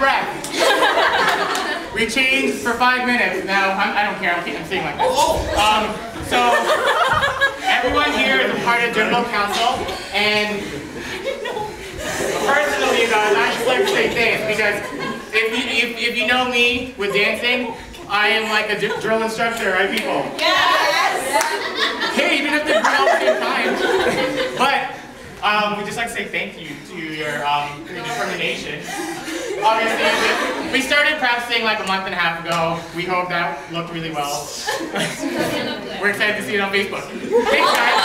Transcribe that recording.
we changed for five minutes. Now, I'm, I don't care, I'm, I'm saying like this. Um, so, everyone here is a part of General Council, and personally, guys, I just like to say thanks, because if you, if, if you know me with dancing, I am like a drill instructor, right people? Yes! Hey, you didn't have to drill at the same time. But, um, we just like to say thank you to your, um, your determination. Obviously, we we started practicing like a month and a half ago. We hope that looked really well. We're excited to see it on Facebook. Thanks, guys.